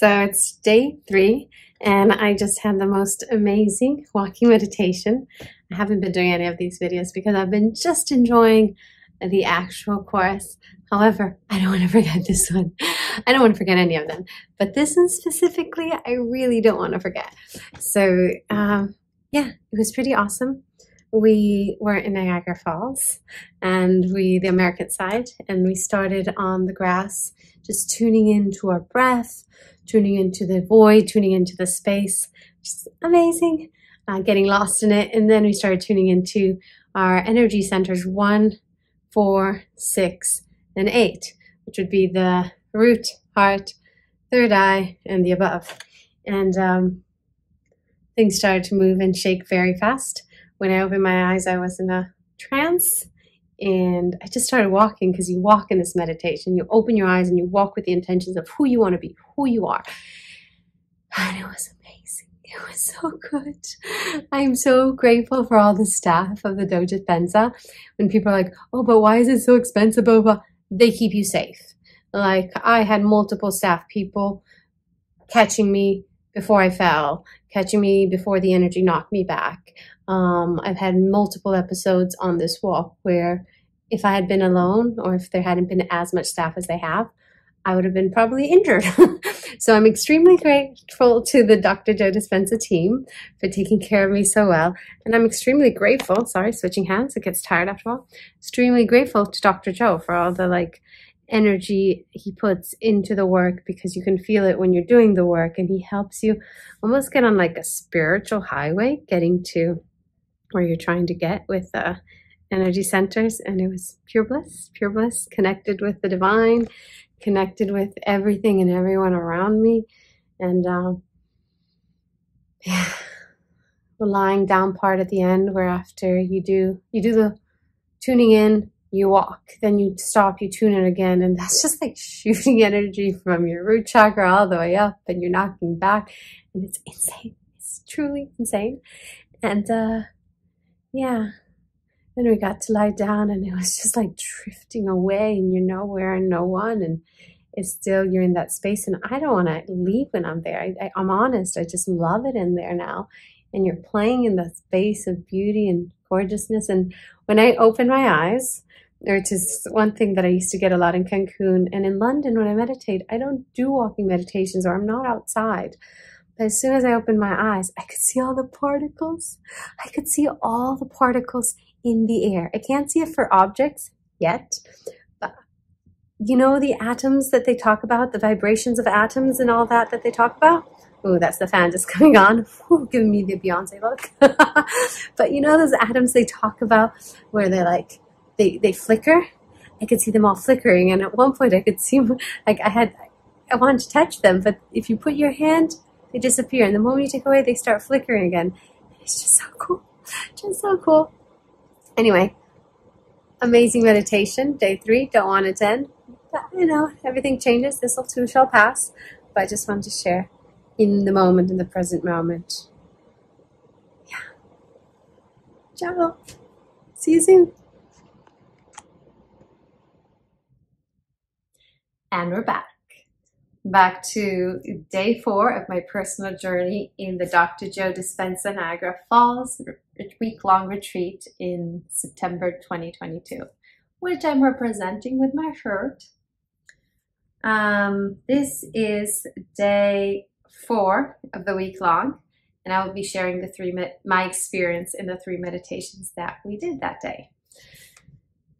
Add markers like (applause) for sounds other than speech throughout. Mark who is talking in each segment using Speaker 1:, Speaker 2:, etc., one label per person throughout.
Speaker 1: So it's day three, and I just had the most amazing walking meditation. I haven't been doing any of these videos because I've been just enjoying the actual course. However, I don't want to forget this one. I don't want to forget any of them, but this one specifically, I really don't want to forget. So, um, yeah, it was pretty awesome. We were in Niagara Falls and we, the American side, and we started on the grass, just tuning into our breath, tuning into the void, tuning into the space. Just amazing. Uh, getting lost in it. And then we started tuning into our energy centers one, four, six, and eight, which would be the root, heart, third eye, and the above. And um, things started to move and shake very fast. When I opened my eyes, I was in a trance and I just started walking because you walk in this meditation. You open your eyes and you walk with the intentions of who you want to be, who you are. And it was amazing. It was so good. I'm so grateful for all the staff of the Dr. Joe Dispenza. When people are like, oh, but why is it so expensive? But they keep you safe. Like I had multiple staff people catching me before I fell, catching me before the energy knocked me back. Um, I've had multiple episodes on this walk where if I had been alone or if there hadn't been as much staff as they have, I would have been probably injured. (laughs) so I'm extremely grateful to the Dr. Joe Dispenza team for taking care of me so well. And I'm extremely grateful, sorry, switching hands, it gets tired after all. Extremely grateful to Dr. Joe for all the like energy he puts into the work because you can feel it when you're doing the work and he helps you almost get on like a spiritual highway getting to where you're trying to get with the energy centers. And it was pure bliss pure bliss connected with the divine connected with everything and everyone around me. And um, yeah the lying down part at the end where after you do you do the tuning in you walk, then you stop, you tune in again, and that's just like shooting energy from your root chakra all the way up, and you're knocking back, and it's insane. It's truly insane. And uh, yeah, then we got to lie down, and it was just like drifting away, and you're nowhere and no one, and it's still you're in that space, and I don't want to leave when I'm there. I, I, I'm honest, I just love it in there now, and you're playing in the space of beauty and gorgeousness, and when I open my eyes which is one thing that I used to get a lot in Cancun. And in London, when I meditate, I don't do walking meditations or I'm not outside. But as soon as I opened my eyes, I could see all the particles. I could see all the particles in the air. I can't see it for objects yet. But you know the atoms that they talk about, the vibrations of atoms and all that that they talk about? Oh, that's the fan just (laughs) coming on. Ooh, giving me the Beyonce look. (laughs) but you know those atoms they talk about where they're like, they, they flicker. I could see them all flickering. And at one point I could see, (laughs) like I had, I wanted to touch them, but if you put your hand, they disappear. And the moment you take away, they start flickering again. It's just so cool. Just so cool. Anyway, amazing meditation. Day three, don't want it to end. But, you know, everything changes. This will too shall pass. But I just wanted to share in the moment, in the present moment. Yeah. Ciao. See you soon. And we're back. Back to day four of my personal journey in the Dr. Joe Dispenza Niagara Falls week long retreat in September 2022, which I'm representing with my shirt. Um, this is day four of the week long, and I will be sharing the three my experience in the three meditations that we did that day.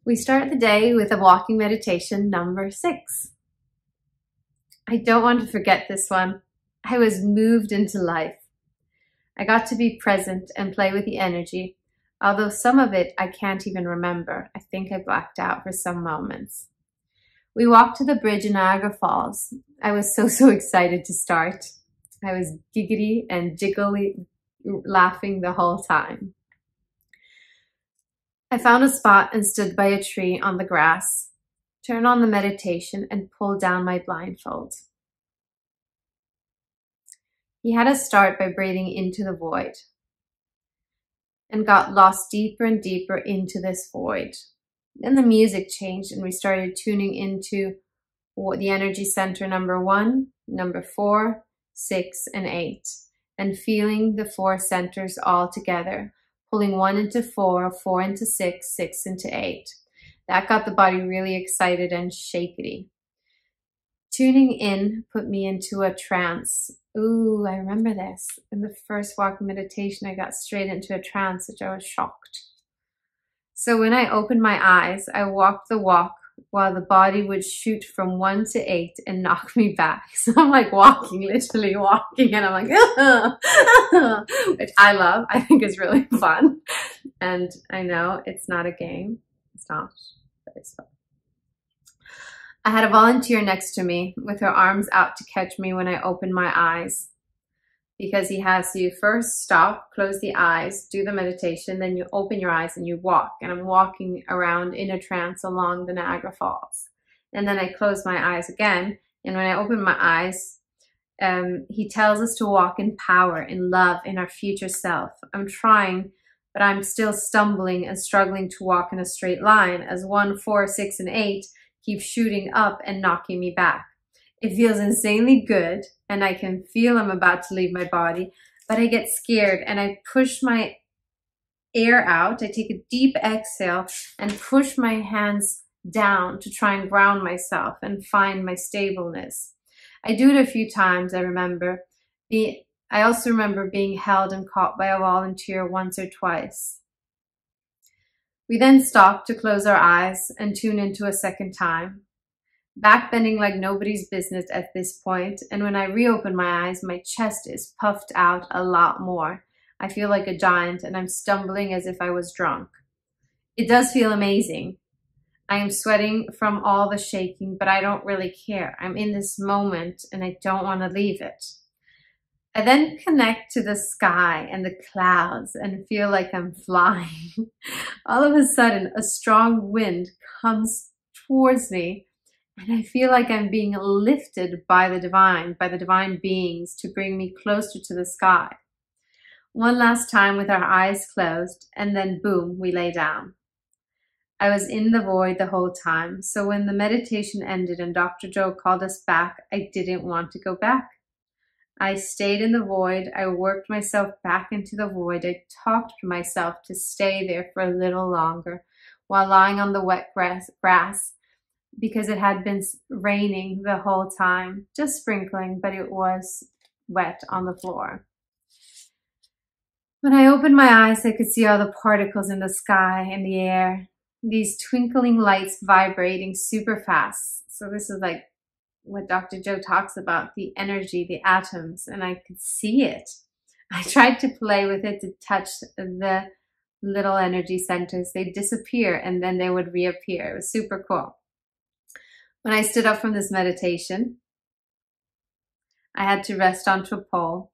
Speaker 1: We start the day with a walking meditation number six. I don't want to forget this one. I was moved into life. I got to be present and play with the energy, although some of it I can't even remember. I think I blacked out for some moments. We walked to the bridge in Niagara Falls. I was so, so (laughs) excited to start. I was giggity and jiggly laughing the whole time. I found a spot and stood by a tree on the grass turn on the meditation, and pull down my blindfold. He had us start by breathing into the void and got lost deeper and deeper into this void. Then the music changed and we started tuning into the energy center number one, number four, six, and eight, and feeling the four centers all together, pulling one into four, four into six, six into eight. That got the body really excited and shakety. Tuning in put me into a trance. Ooh, I remember this. In the first walk meditation, I got straight into a trance, which I was shocked. So when I opened my eyes, I walked the walk while the body would shoot from one to eight and knock me back. (laughs) So I'm like walking, literally walking, and I'm like, (laughs) which I love. I think is really (laughs) fun. And I know it's not a game. It's not, but it's fun. I had a volunteer next to me with her arms out to catch me when I opened my eyes because he has you first stop, close the eyes, do the meditation, then you open your eyes and you walk. And I'm walking around in a trance along the Niagara Falls. And then I close my eyes again. And when I open my eyes, um, he tells us to walk in power, in love, in our future self. I'm trying, but I'm still stumbling and struggling to walk in a straight line as one, four, six, and eight keep shooting up and knocking me back. It feels insanely good and I can feel I'm about to leave my body, but I get scared and I push my air out. I take a deep exhale and push my hands down to try and ground myself and find my stableness. I do it a few times, I remember. I also remember being held and caught by a volunteer once or twice. We then stop to close our eyes and tune into a second time backbending like nobody's business at this point, and when I reopen my eyes, my chest is puffed out a lot more. I feel like a giant and I'm stumbling as if I was drunk. It does feel amazing. I am sweating from all the shaking, but I don't really care. I'm in this moment and I don't want to leave it. I then connect to the sky and the clouds and feel like I'm flying. (laughs) all of a sudden, a strong wind comes towards me and I feel like I'm being lifted by the divine, by the divine beings to bring me closer to the sky. One last time with our eyes closed, and then boom, we lay down. I was in the void the whole time, so when the meditation ended and Dr. Joe called us back, I didn't want to go back. I stayed in the void. I worked myself back into the void. I talked to myself to stay there for a little longer while lying on the wet grass, grass because it had been raining the whole time, just sprinkling, but it was wet on the floor. When I opened my eyes, I could see all the particles in the sky and the air, these twinkling lights vibrating super fast. So this is like what Dr. Joe talks about, the energy, the atoms, and I could see it. (laughs) I tried to play with it to touch the little energy centers. They'd disappear and then they would reappear. It was super cool. When I stood up from this meditation, I had to rest onto a pole.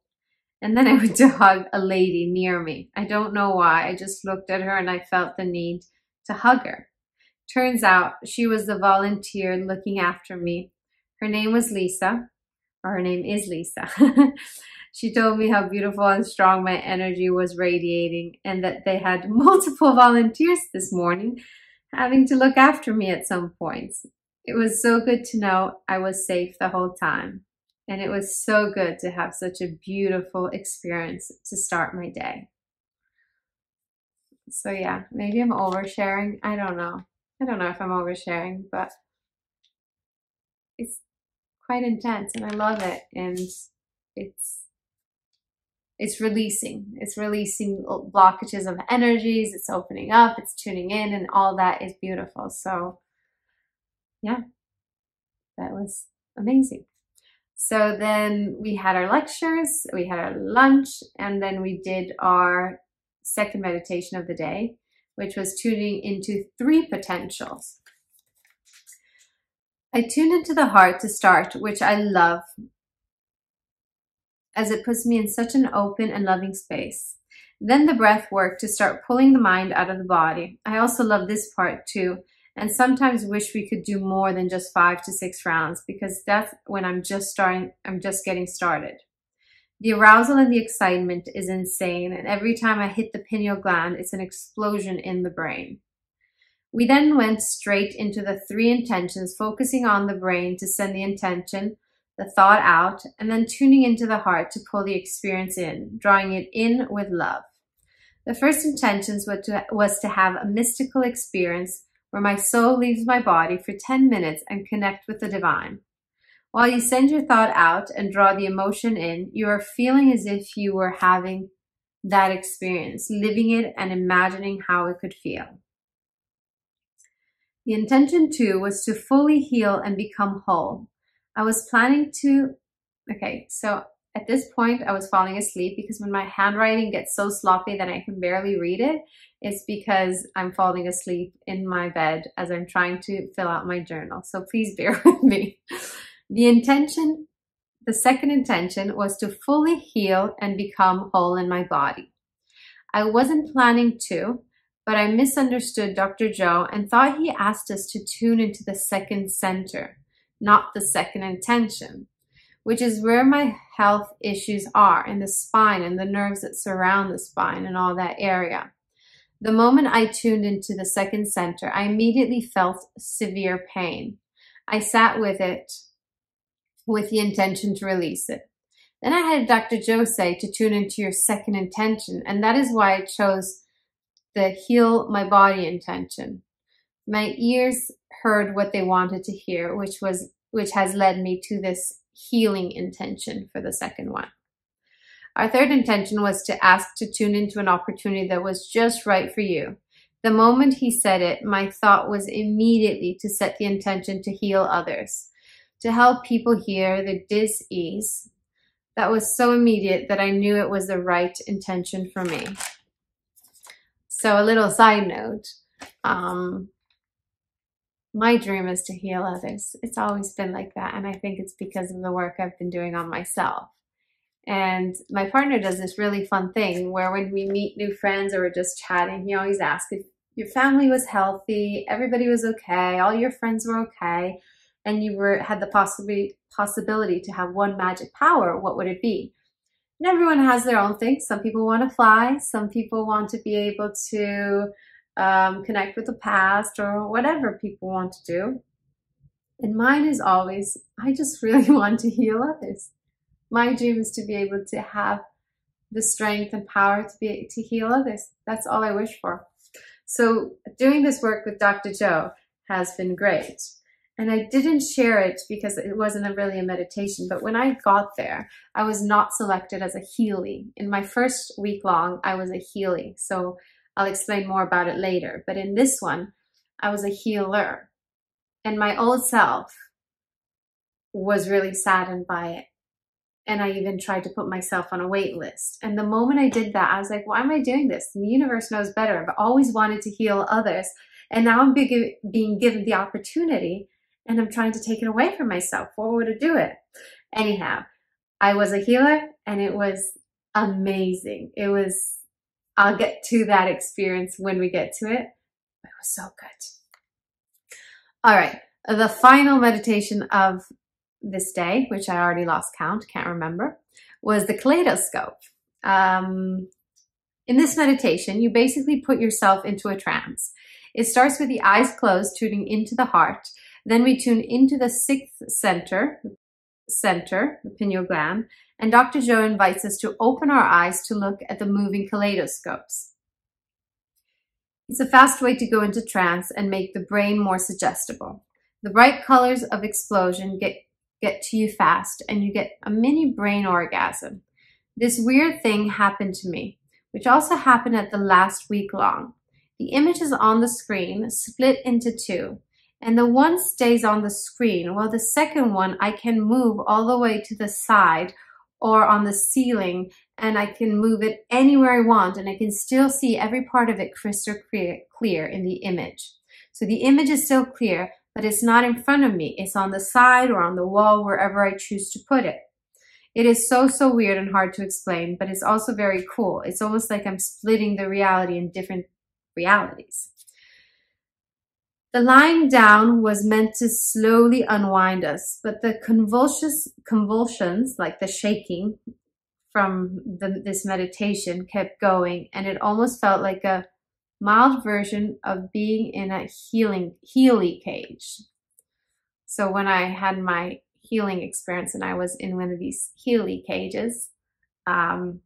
Speaker 1: And then I went to (laughs) hug a lady near me. I don't know why. I just looked at her and I felt the need to hug her. Turns out she was the volunteer looking after me. Her name was Lisa, or her name is Lisa. (laughs) she told me how beautiful and strong my energy was radiating and that they had (laughs) multiple volunteers this morning having to look after me at some points. It was so good to know I was safe the whole time. And it was so good to have such a beautiful experience to start my day. So yeah, maybe I'm oversharing. I don't know. I don't know if I'm oversharing, but it's quite intense and I love it. And it's it's releasing. It's releasing blockages of energies. It's opening up. It's tuning in, and all that is beautiful. So yeah, that was amazing. So then we had our lectures, we had our lunch, and then we did our second meditation of the day, which was tuning into three potentials. I tuned into the heart to start, which I love as it puts me in such an open and loving space. Then the breath work to start pulling the mind out of the body. I also love this part too, and sometimes wish we could do more than just five to six rounds because that's when I'm just starting, I'm just getting started. The arousal and the excitement is insane, and every time I hit the pineal gland, it's an explosion in the brain. We then went straight into the three intentions, focusing on the brain to send the intention the thought out, and then tuning into the heart to pull the experience in, drawing it in with love. The first intentions was to, was to have a mystical experience where my soul leaves my body for 10 minutes and connect with the divine. While you send your thought out and draw the emotion in, you are feeling as if you were having that experience, living it and imagining how it could feel. The intention too was to fully heal and become whole. I was planning to, okay, so at this point I was falling asleep because when my handwriting gets so sloppy that I can barely read it, it's because I'm falling asleep in my bed as I'm trying to fill out my journal. So please (laughs) bear with me. The intention, the second intention was to fully heal and become whole in my body. I wasn't planning to, but I misunderstood Dr. Joe and thought he asked us to tune into the second center, not the second intention, which is where my health issues are in the spine and the nerves that surround the spine and all that area. The moment I tuned into the second center, I immediately felt severe pain. I sat with it with the intention to release it. Then I had Dr. Joe say to tune into your second intention, and that is why I chose the heal my body intention. My ears heard what they wanted to hear, which was which has led me to this healing intention for the second one. Our third intention was to ask to tune into an opportunity that was just right for you. The moment he said it, my thought was immediately to set the intention to heal others to help people hear the dis-ease. That was so immediate that I knew it was the right intention for me. So a little side note, um, my dream is to heal others. It's always been like that. And I think it's because of the work I've been doing on myself. And my partner does this really fun thing where when we meet new friends or we're just chatting, he always asks if your family was healthy, everybody was okay, all your friends were okay and you were had the possibility possibility to have one magic power, what would it be? And everyone has their own thing. Some people want to fly. Some people want to be able to um, connect with the past or whatever people want to do. And mine is always, I just (laughs) really want to heal others. My dream is to be able to have the strength and power to be to heal others. That's all I wish for. So doing this work with Dr. Joe has been great. And I didn't share it because it wasn't a really a meditation. But when I got there, I was not selected as a healee. In my first week long, I was a healee. So I'll explain more about it later. But in this one, I was a healer. And my old self was really saddened by it. And I even tried to put myself on a wait list. And the moment I did that, I was like, why am I doing this? The universe knows better. I've always wanted to heal others. And now I'm being given the opportunity and I'm trying to take it away from myself. What would I do it? Anyhow, I was a healer and it was amazing. It was, I'll get to that experience when we get to it. It was so good. All right. The final meditation of this day, which I already lost count, can't remember, was the kaleidoscope. Um, in this meditation, you basically put yourself into a trance. It starts with the eyes closed, tuning into the heart, then we tune into the sixth center, center, the pineal gland, and Dr. Joe invites us to open our eyes to look at the moving kaleidoscopes. It's a fast way to go into trance and make the brain more suggestible. The bright colors of explosion get, get to you fast and you get a mini brain orgasm. This weird thing happened to me, which also happened at the last week long. The images on the screen split into two and the one stays on the screen while the second one I can move all the way to the side or on the ceiling and I can move it anywhere I want and I can still see every part of it crystal clear, in the image. So the image is still clear, but it's not in front of me. It's on the side or on the wall, wherever I choose to put it. It is so, so weird and hard to explain, but it's also very cool. It's almost like I'm splitting the reality in different realities. The lying down was meant to slowly unwind us, but the convulsions, convulsions like the shaking from the, this meditation kept going, and it almost felt like a mild version of being in a healing Healy cage. So when I had my healing experience, and I was in one of these Healy cages. Um,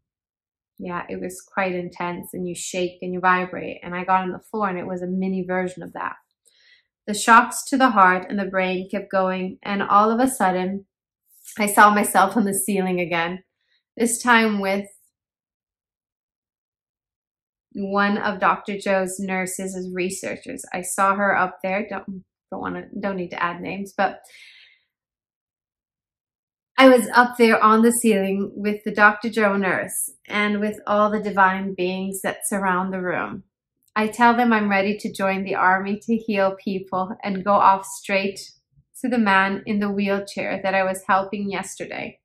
Speaker 1: yeah, it was quite intense, and you shake and you vibrate. And I got on the floor, and it was a mini version of that. The shocks to the heart and the brain kept going, and all of a sudden, I saw myself on the ceiling again, this time with one of Dr. Joe's nurses as researchers. I saw her up there. Don't don't want to don't need to add names, but I was up there on the ceiling with the Dr. Joe nurse and with all the divine beings that surround the room. I tell them I'm ready to join the army to heal people and go off straight to the man in the wheelchair that I was helping yesterday.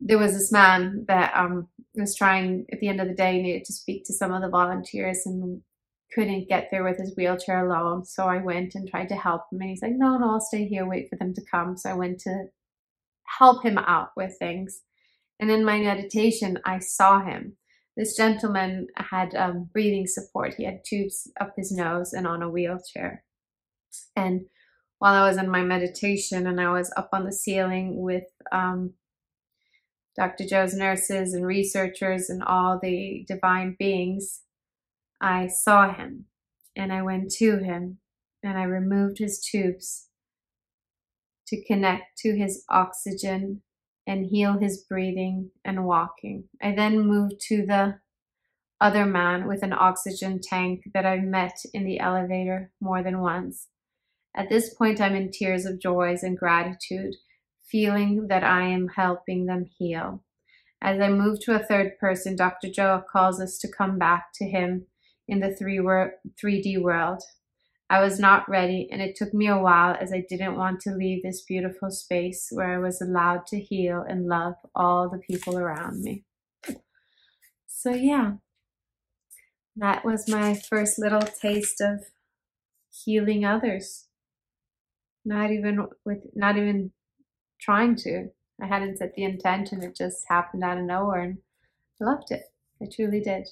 Speaker 1: There was this man that um, was trying at the end of the day needed to speak to some of the volunteers and couldn't get there with his wheelchair alone. So I went and tried to help him. And he's like, no, no, I'll stay here, wait for them to come. So I went to help him out with things. And in my meditation, I saw him. This gentleman had um, breathing support. He had tubes up his nose and on a wheelchair. And while I was in my meditation and I was up on the ceiling with um, Dr. Joe's nurses and researchers and all the divine beings, I saw him and I went to him and I removed his tubes to connect to his oxygen and heal his breathing and walking. I then moved to the other man with an oxygen tank that I met in the elevator more than once. At this point, I'm in tears of joys and gratitude feeling that I am helping them heal. As I move to a third person, Dr. Joe calls us to come back to him in the 3 3D world. I was not ready, and it took me a while as I didn't want to leave this beautiful space where I was allowed to heal and love all the people around me. So, yeah, that was my first little taste of healing others. Not even with, not even trying to. I hadn't set the intention. It just happened out of nowhere and I loved it. I truly did.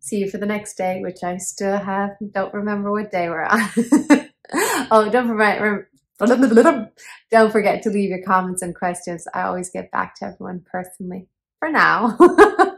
Speaker 1: See you for the next day, which I still have, don't remember what day we're on. (laughs) oh, don't forget, (laughs) don't forget to leave your comments and questions. I always get back to everyone personally for now. (laughs)